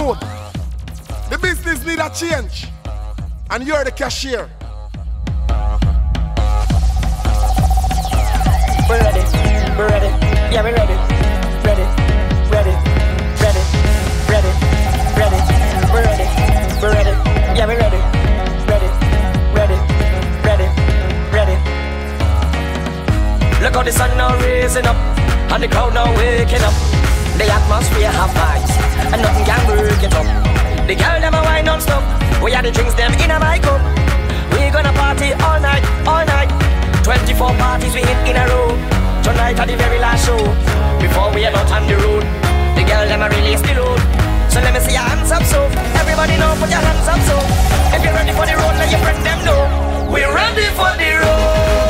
smooth. The business need a change. And you're the cashier. We're ready. We're ready. Yeah, we're ready. Ready. Ready. Ready. Ready. Ready. We're ready. We're ready. Yeah, we're ready. Ready. Ready. Ready. Ready. Look how the sun now raising up, and the crowd now waking up. The atmosphere high and nothing can break it up. The girl them a wine non-stop. We are the drinks them in a my cup. We gonna party all night, all night. 24 parties we hit in a row. Tonight are the very last show. Before we are out on the road, the girl them a release the load. So let me see your hands up, so everybody know put your hands up, so if you're ready for the road, let your friend them know we're ready for the road.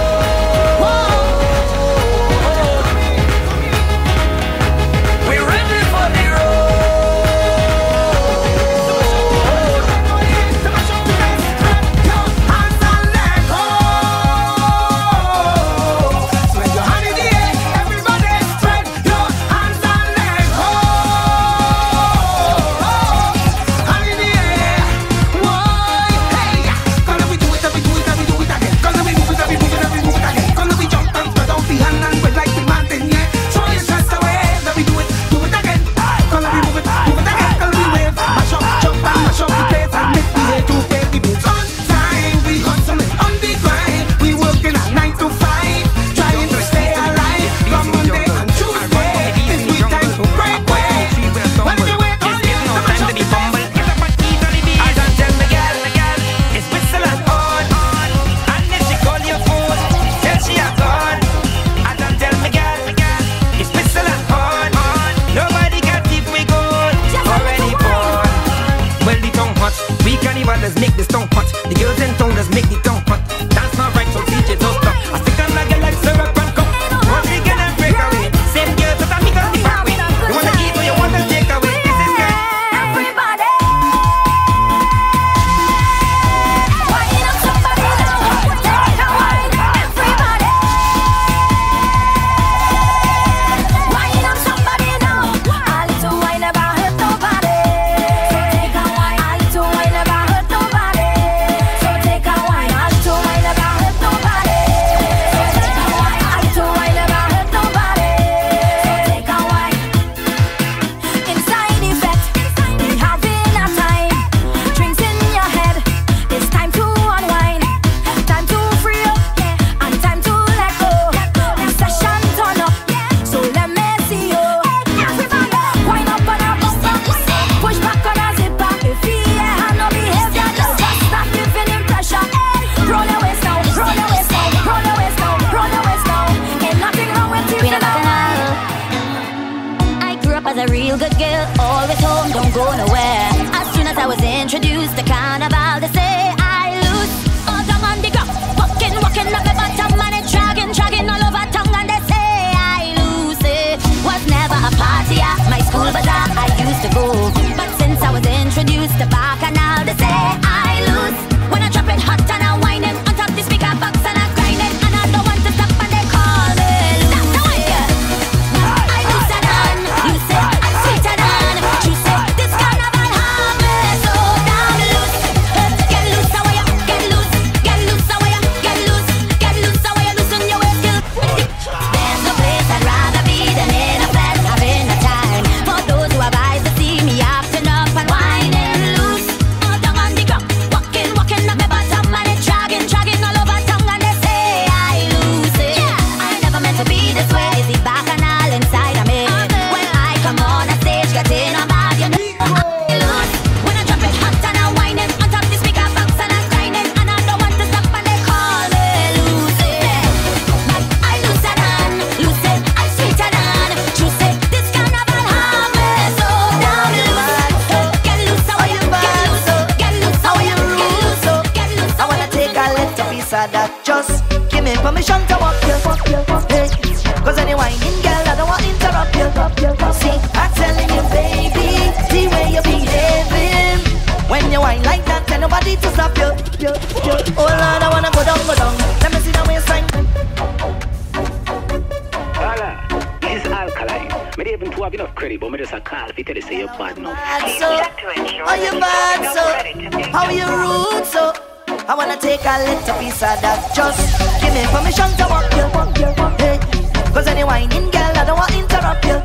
whining, girl. I don't want to interrupt you.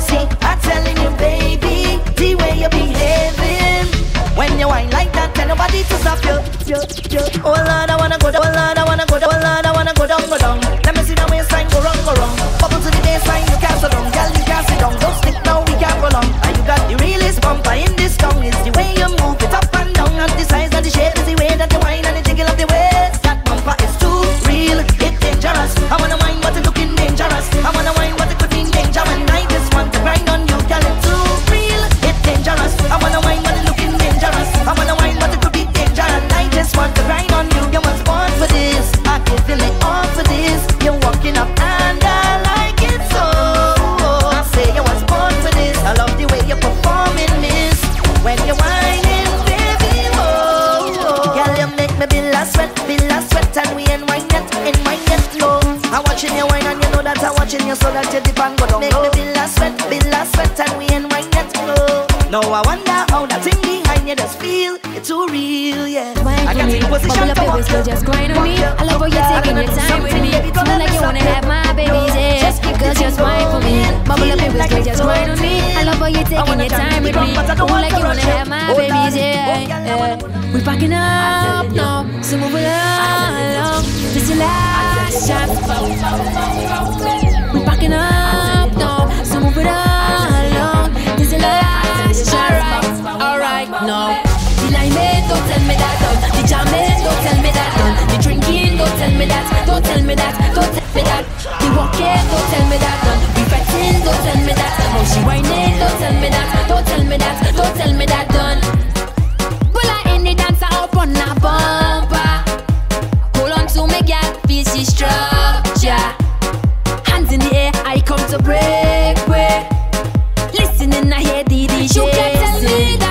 See, I'm telling you, baby, the way you're behaving. When you whine like that, tell nobody to stop you. Oh Lord, I wanna go down. Oh Lord, taking your time with me. Ooh, like you wanna have my babies, yeah, yeah. We packing up now, so move along. This is your last shot. We packing up now, so move along. This is your last shot. Alright, alright, no don't tell me that. Don't. The jamming, don't tell me that. Don't. The drinking, don't tell me that. Don't tell me that. Don't tell me that. The walking, don't tell me that. Don't. The fighting. don't tell me that. How she whining, don't tell me that. Don't tell me that. Don't tell me that. Done. Pull in the dancer up on her bumper. Hold on to me, girl, feel she structure. Hands in the air, I come to break way. Listening, I hear the DJ. You can tell me that.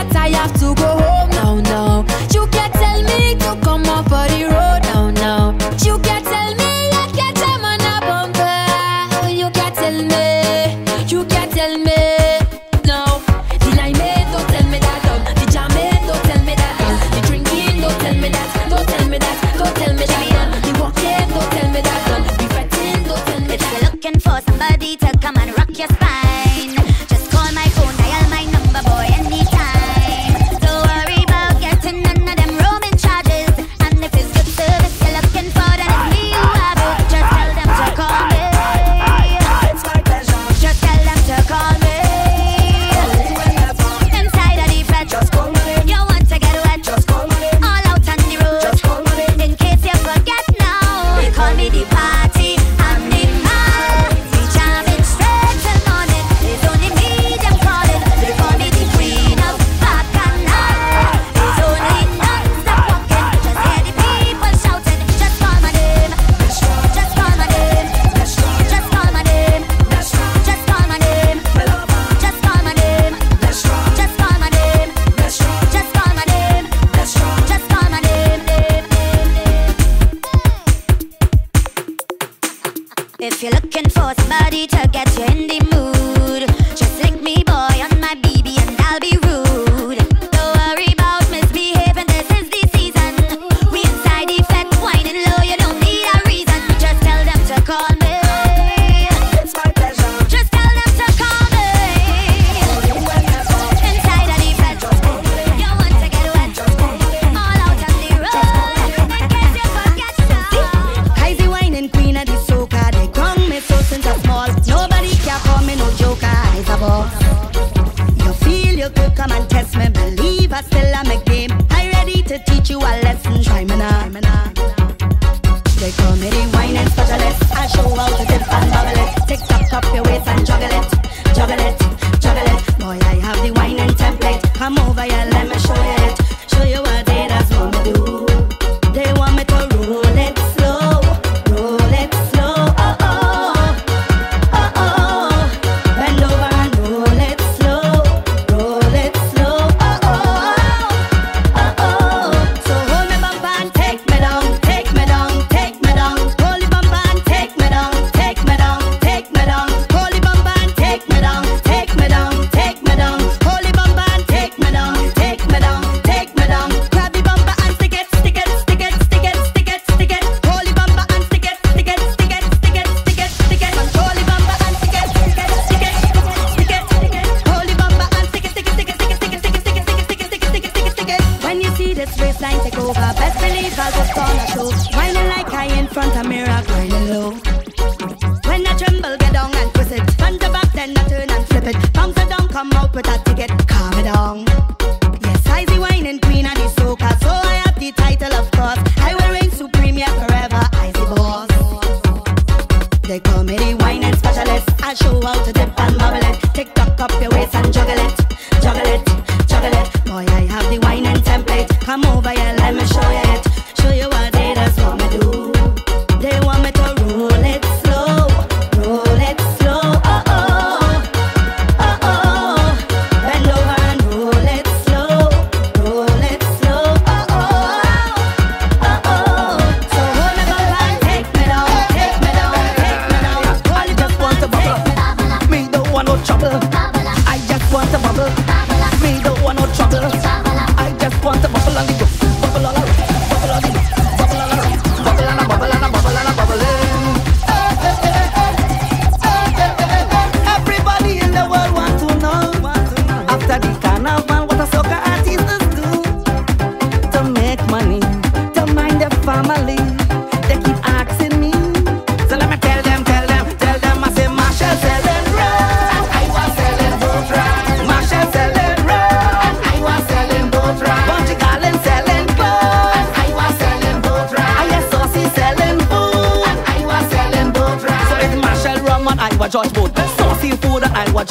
a man test me, believe I still am a game. I ready to teach you a lesson, try me now. They call me the wine and specialist. I show how to dip and bubble it. Tick tock, up your waist and juggle it. pulpit. Bang say don't come out with a ticket, calm it down. Mà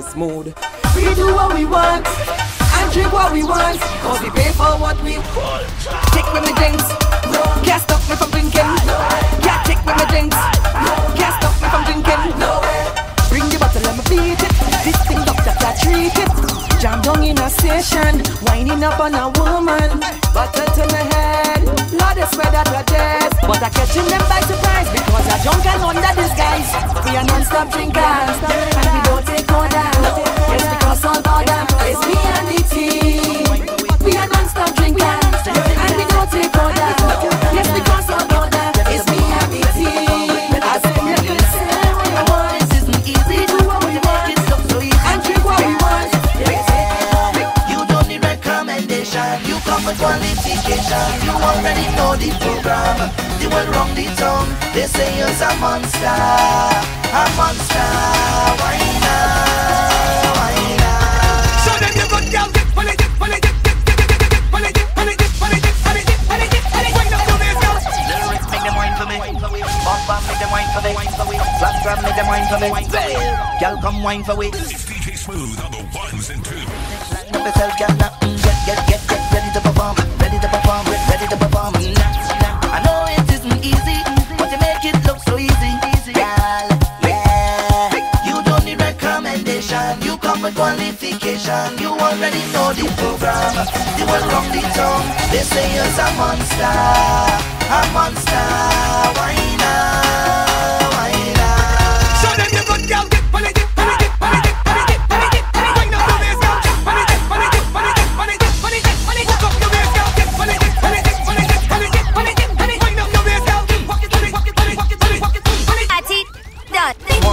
serious mood. We do what we want and drink what we want, cause we pay for what we want. Take with me drinks, can't stop me from drinking. Can't take with me drinks, can't stop me from drinking. Bring the bottle, let me beat it. This thing doctor can treat it. Jam down in a station, winding up on a woman. Bottle to my that's where that protest. But I'm catching them by surprise because I drunk and under disguise. We are non-stop drinkers and we don't take orders. Yes, because all order is me and the team. We are non-stop drinkers. come wine for weeks. It's DJ Smooth on the ones and twos. Get, get, get, get get ready to perform, ready to perform, ready to perform. Nah, nah. I know it isn't easy, but you make it look so easy. Girl, yeah. You don't need recommendation, you come with qualification. You already know the program, the world from the tongue. They say you're a monster.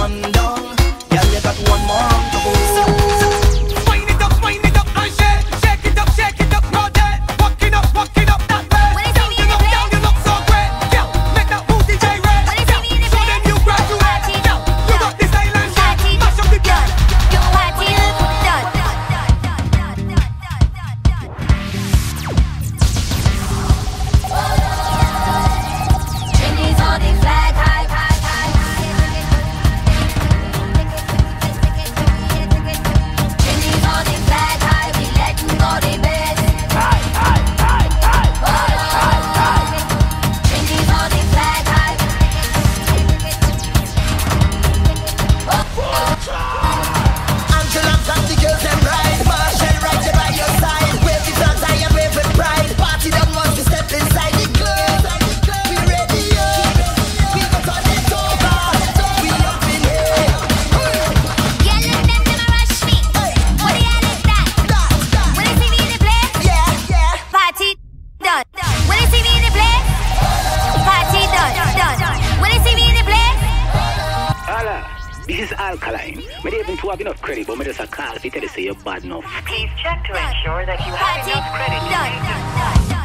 from Please check to ensure that you have enough credit.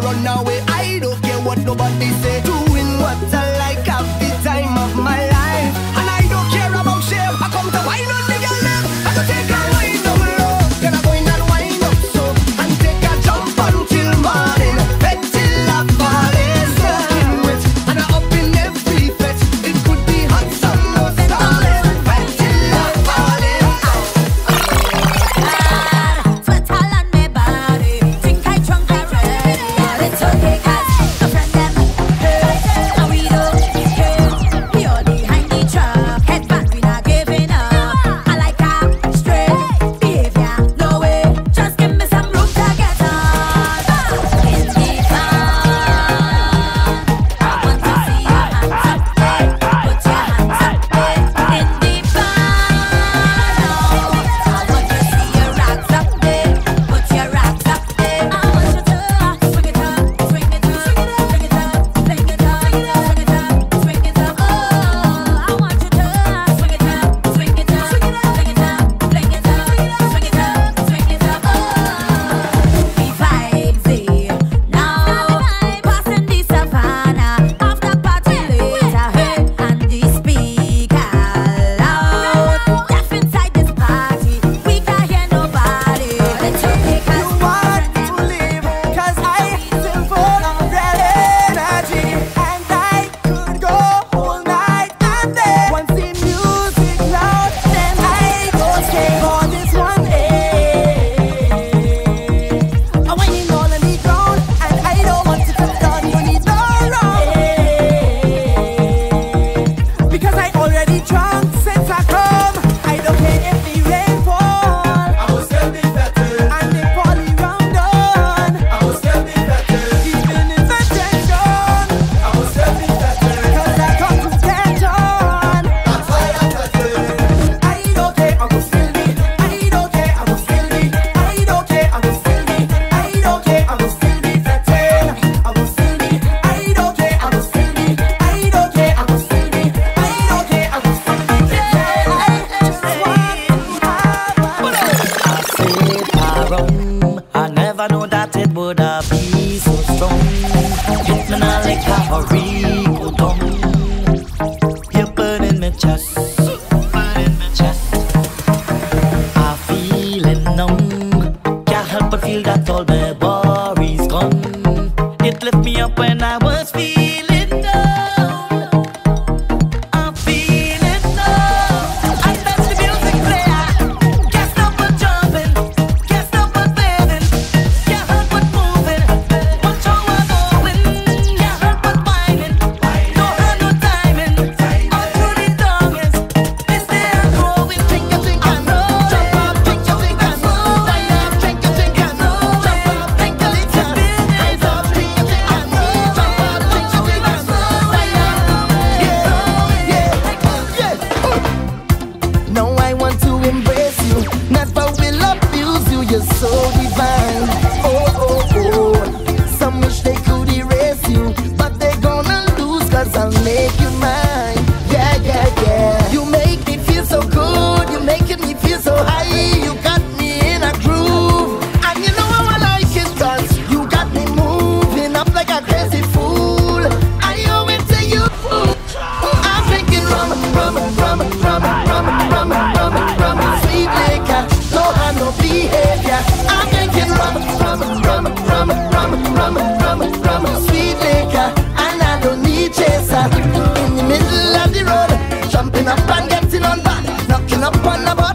run away. I don't care what nobody say.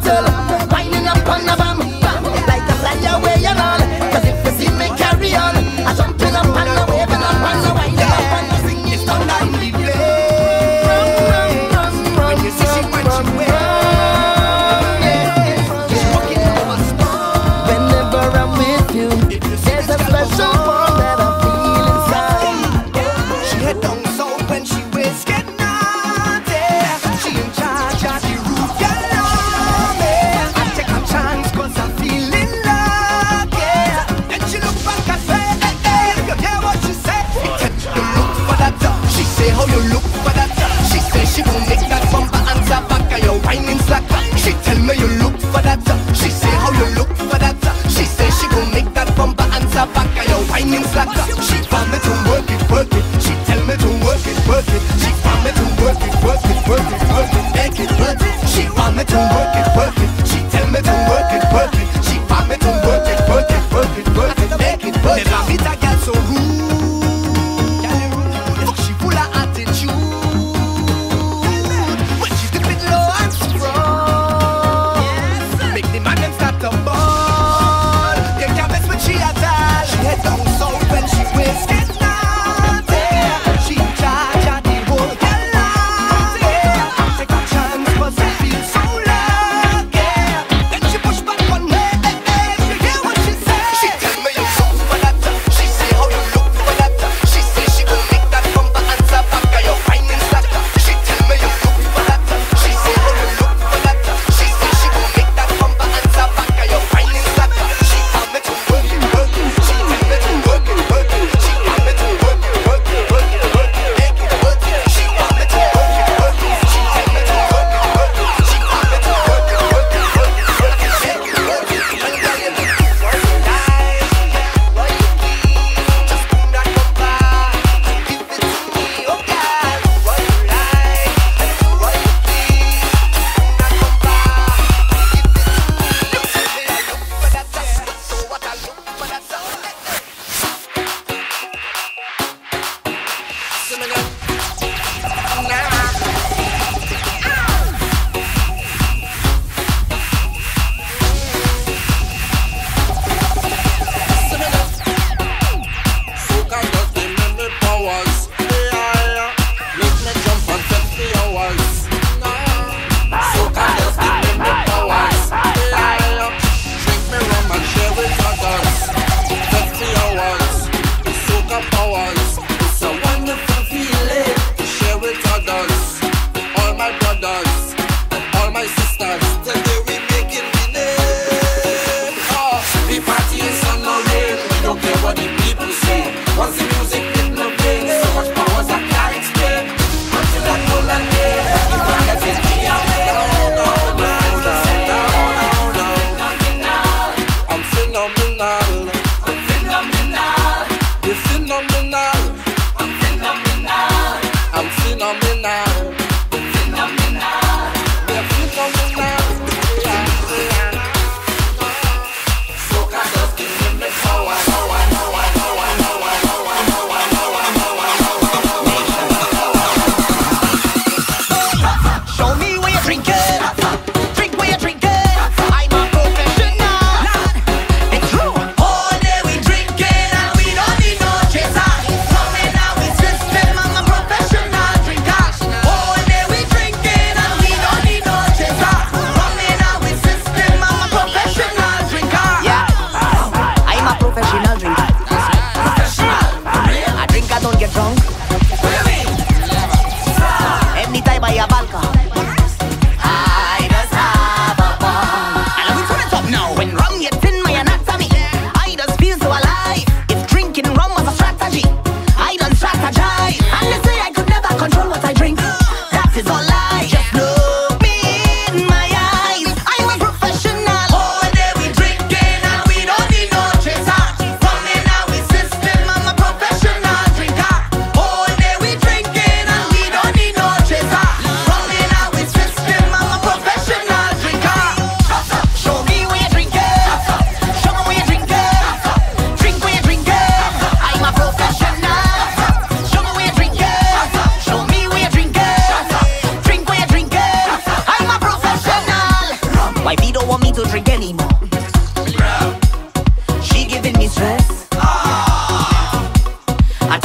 tell.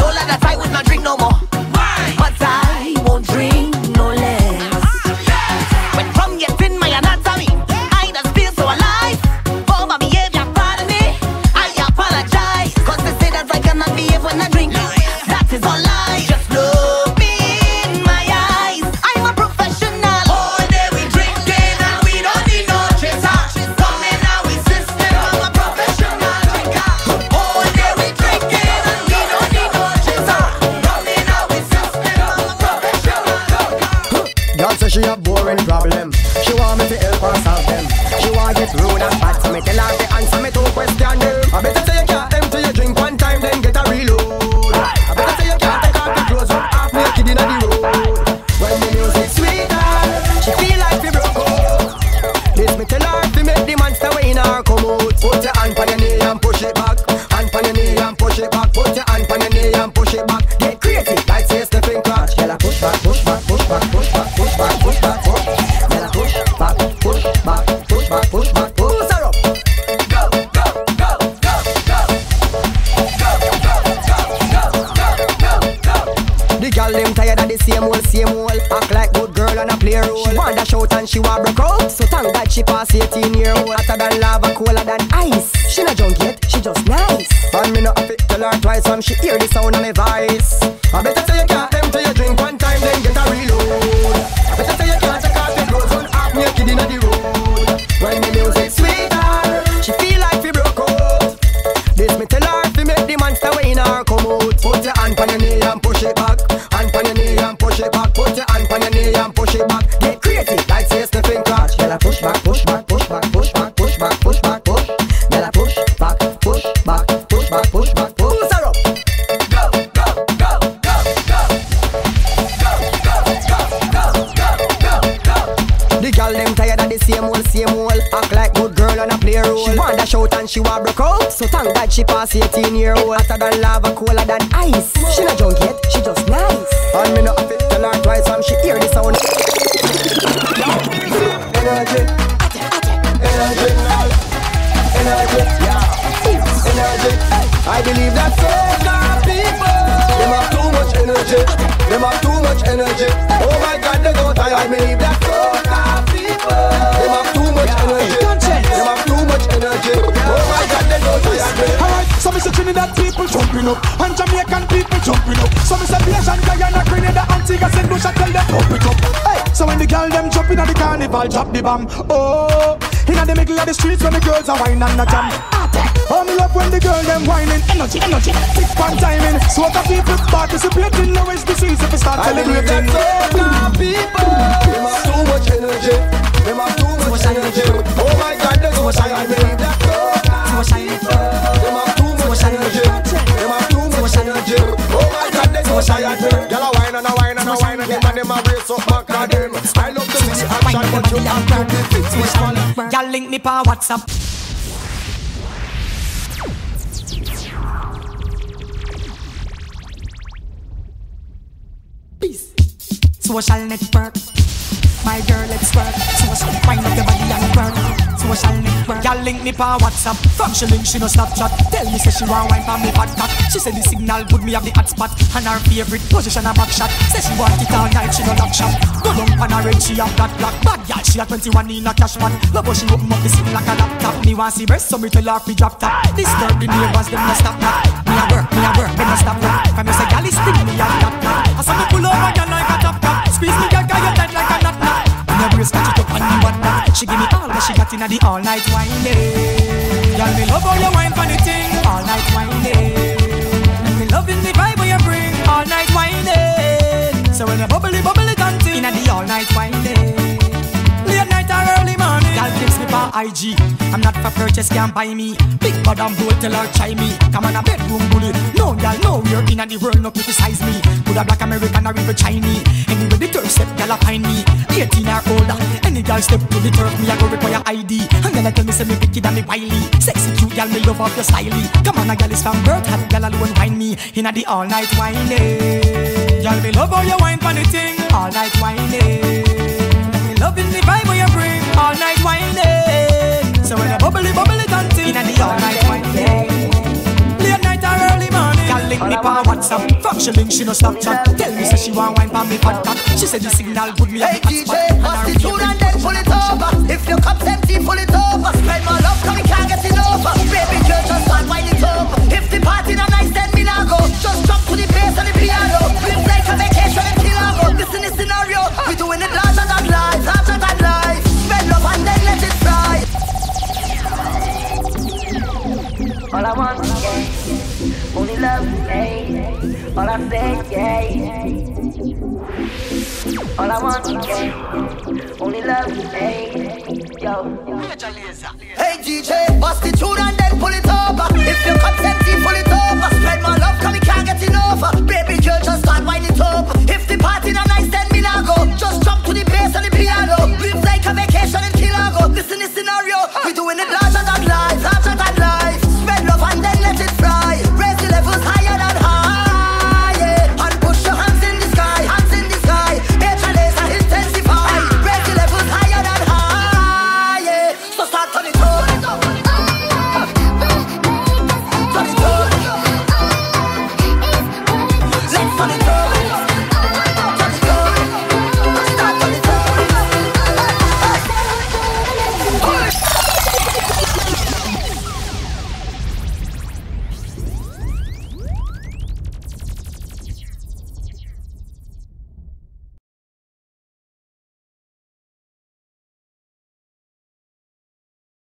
Soul at that fight with my drink no more. And a role. She want dash out and she want broke out. So thank God she pass 18 year old. Hotter than lava, colder than ice. She not drunk yet, she just nice. And me not to tell her twice when she hear the sound of my voice. I better say you can't she pass 18 year old. Hotter than lava, colder than ice. She not drunk yet, she just nice. And me not to tell her twice when she hear the sound. Energy, energy, energy, yeah, energy. I believe that soca people, them have too much energy. Them have too much energy. Oh my God, they go tired. I believe that people jumping up. And Jamaican people jumping up. So me say Bajan, Guyana, Grenada, Antigua, St. Lucia Tell them pump it up. Hey, so when the girl them jump in at the carnival Drop the bomb, oh In the middle of the streets when the girls are whining and a jam. Oh, me love when the girl them whining. Energy, energy, tick one timing. So the people participating Now it's the season to start I believe that celebrating soca people, them have too much energy. Them have too much energy. Oh my God, they go tired. I believe that soca people, God, they go tired. Girl a wine and a wine and a wine and them and them a brace up back of them I love to see action but you have to be fit which one Y'all link me pa WhatsApp. Peace. Social network. My girl, let's work. Social, wind up your body and work. Social network. Y'all link me pa WhatsApp. From she link, she no Snapchat. Tell me say she want wine for me fat cat. She say the signal good, me have the hot spot. And her favorite position a back shot. Say she want it all night, she no lock shop. Go down on her red, she have that black bad girl. She a 21 in a cash pot. Love how she open up the scene like a laptop. Me want see breast, so me tell her fi drop top. Disturb the neighbors, them no stop that. Me a work, me a work, them no stop that. Inna the all night whining. Y'all me love how you wine for the thing all night whining. Me loving the vibe you bring all night whining. So when you bubbly bubbly dancing inna the all night whining. Tips me for IG. I'm not for purchase, can't buy me. Big bad and bold, tell her try me. Come on a bedroom bully. No, y'all know we're in the world, no criticize me. Could a black American or even Chinese. Anyway, the turf step, a find me. 18 or older. Any girl step to the turf, me I go require ID. And then I tell me say me wicked and me wily. Sexy cute, y'all me love off your style. Come on, a girl is from birth, hot girl alone wine me. In the all night whining. Y'all me love how you wine for the thing. All night whining. Me loving the vibe where you bring all night whining. So when you bubbly bubbly dancing inna the all night whining. Late night or early morning. Girl link me pa WhatsApp. From she link she no stop chat. Tell me say she want wine pa me fat cat. She say the signal good me Hey have the DJ, hotspot. bust the tune and then pull it over. If your cup's empty, pull it over. Spread my love, cause we can't get it over. Baby girl, just start wind it over. If the party not nice, then me not go. Just drop to the bass and the piano. Live like a vacation until I go. Listen this scenario, we doing it larger